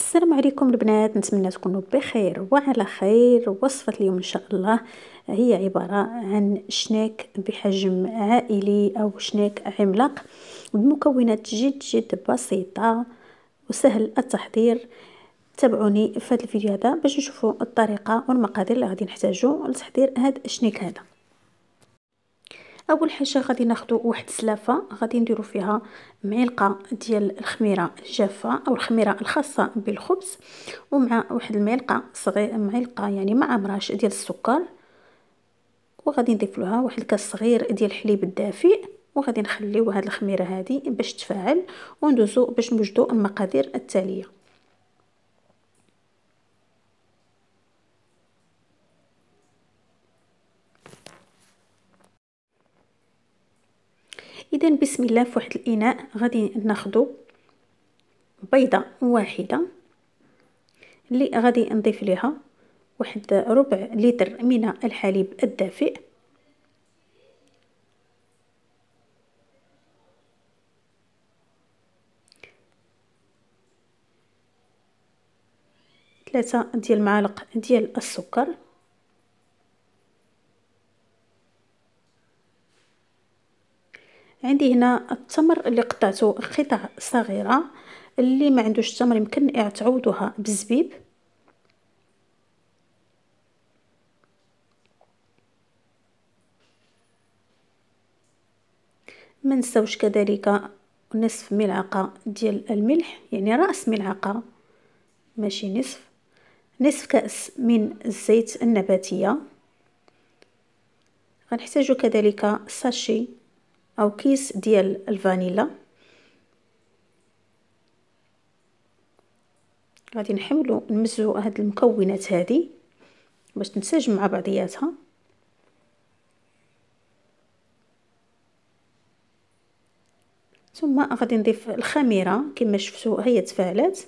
السلام عليكم البنات نتمنى تكونوا بخير وعلى خير وصفة اليوم إن شاء الله. هي عبارة عن شناك بحجم عائلي أو شناك عملاق بمكونات جد جد بسيطة وسهل التحضير. تابعوني في هذا الفيديو هذا باش نشوفوا الطريقة والمقادير اللي غادي نحتاجو لتحضير هذا الشنيك هذا. أول حاجة غادي ناخذ واحد سلافه غادي نديرو فيها معلقه ديال الخميرة الجافة أو الخميرة الخاصة بالخبز ومع واحد المعلقه صغيره معلقه يعني مع مراش ديال السكر. وغادي نضيف لها واحد الكاس صغير ديال الحليب الدافئ وغادي نخليو هاد الخميرة هذه باش تفاعل وندوزو باش نوجدو المقادير التالية. اذا بسم الله في واحد الإناء غادي ناخذ بيضة واحدة اللي غادي نضيف ليها واحد ربع لتر من الحليب الدافئ. ثلاثة ديال المعالق ديال السكر. عندي هنا التمر اللي قطعته قطع صغيرة اللي ما عندوش التمر يمكن تعوضوها بالزبيب ما نساوش كذلك نصف ملعقة ديال الملح يعني رأس ملعقة ماشي نصف. نصف كأس من الزيت النباتية. غنحتاجو كذلك ساشي. أو كيس ديال الفانيلا. غادي نحاولوا نمزجوا هاد المكونات هذه باش تنسجم مع بعضياتها. ثم غادي نضيف الخميرة كما شفتوا هي تفاعلات.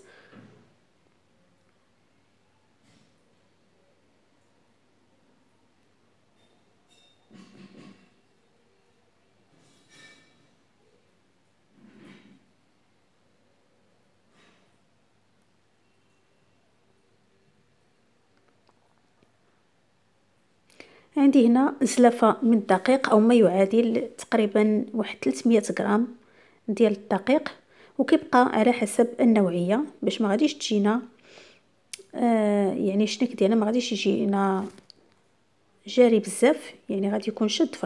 عندي هنا زلافة من الدقيق أو ما يعادل تقريبا واحد 300 غرام ديال الدقيق وكيبقى على حسب النوعية. باش ما غاديش تجينا آه يعني الشنك ديالنا ما غاديش يجينا جاري بزاف يعني غادي يكون شد في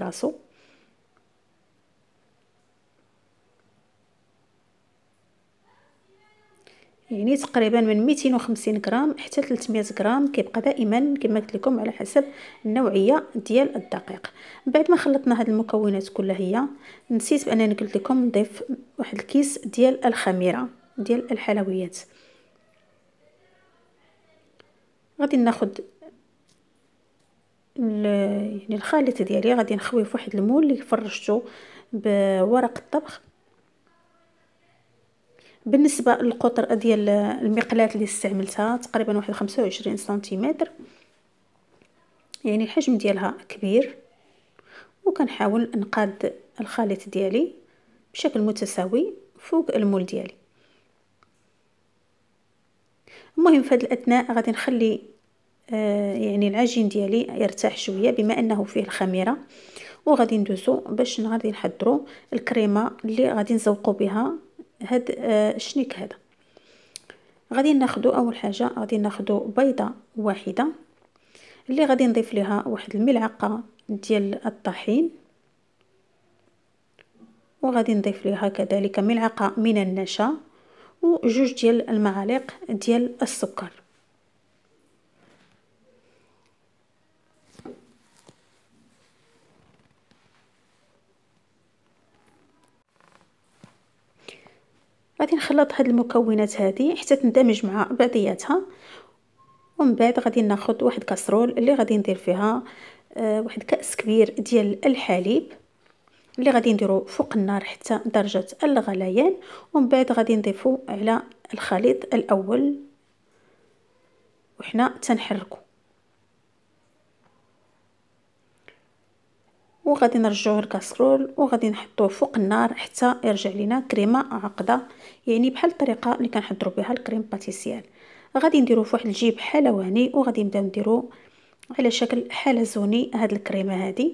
يعني تقريبا من 250 غرام حتى 300 غرام كيبقى دائما كما قلت لكم على حسب النوعية ديال الدقيق. بعد ما خلطنا هاد المكونات كلها هي نسيت بأنني قلت لكم نضيف واحد الكيس ديال الخميرة ديال الحلويات. غادي ناخذ يعني الخليط ديالي غادي نخويه في واحد المول اللي فرشته بورق الطبخ. بالنسبة للقطر ديال المقلاه اللي استعملتها تقريبا واحد 25 سنتيمتر. يعني الحجم ديالها كبير وكنحاول نقاد الخليط ديالي بشكل متساوي فوق المول ديالي. المهم في هذه الأثناء غادي نخلي آه يعني العجين ديالي يرتاح شوية بما أنه فيه الخميرة. وغادي ندوزو باش غادي نحضروا الكريمة اللي غادي نزوقوا بها هاد الشنيك آه، هذا؟ غادي ناخدو أول حاجة غادي ناخدو بيضة واحدة اللي غادي نضيف لها واحد الملعقة ديال الطحين. وغادي نضيف لها كذلك ملعقة من النشا وجوج ديال المعالق ديال السكر. غادي نخلط هاد المكونات هذه حتى تندمج مع بعضياتها. ومن بعد غادي ناخذ واحد كاسرول اللي غادي ندير فيها آه واحد كأس كبير ديال الحليب اللي غادي نديرو فوق النار حتى درجة الغليان. ومن بعد غادي نضيفو على الخليط الأول. وحنا تنحركو. وغادي نرجعوه الكاسرول وغادي نحطوه فوق النار حتى يرجع لينا كريمة عقده يعني بحال الطريقة اللي كنحضروا بها الكريم باتيسير غادي نديرو فواحد الجيب حلواني وغادي نبداو نديرو على شكل حلزوني هاد الكريمة هذه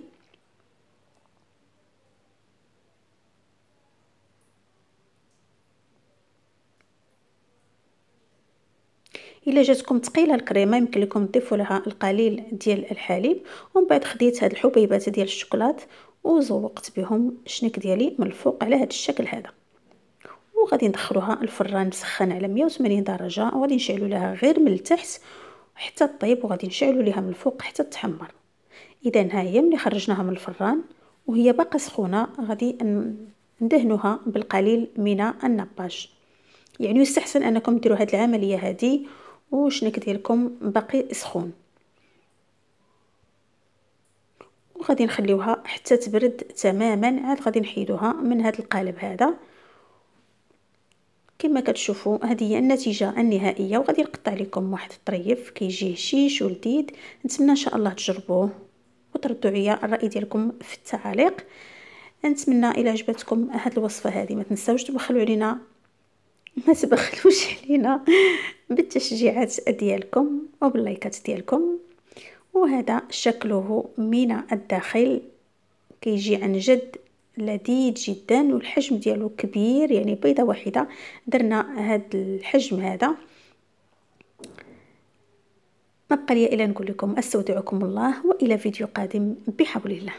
إلا جاتكم ثقيله الكريمة يمكن لكم تضيفوا لها القليل ديال الحليب ومن بعد خديت هاد الحبيبات ديال الشوكولات وزوقت بهم الشنيك ديالي من الفوق على هاد الشكل هذا. وغادي ندخلوها الفران مسخن على 180 درجة وغادي نشعلوا لها غير من التحت حتى طيب وغادي نشعلوا ليها من الفوق حتى تحمر اذا ها هي ملي خرجناها من الفران وهي باقا سخونة غادي ندهنوها بالقليل من النباج يعني يستحسن أنكم ديروا هذه العملية هذه وشنك ديالكم باقي سخون. وغادي نخليوها حتى تبرد تماما. عاد غادي نحيدوها من هذا القالب هذا. كما كتشوفوا هذه هي النتيجة النهائية. وغادي نقطع لكم واحد الطريف. كيجي هشيش ولذيذ نتمنى إن شاء الله تجربوه وتردوا عليا الرأي ديالكم في التعاليق. نتمنى إلى عجبتكم هذه الوصفة هذه. ما تنساوش تبخلوا علينا ما تبخلوش علينا بالتشجيعات ديالكم وباللايكات ديالكم. وهذا شكله من الداخل. كيجي عن جد لذيذ جدا والحجم ديالو كبير. يعني بيضة واحدة. درنا هذا الحجم هذا. ما بقى لي الا نقول لكم أستودعكم الله وإلى فيديو قادم بحول الله.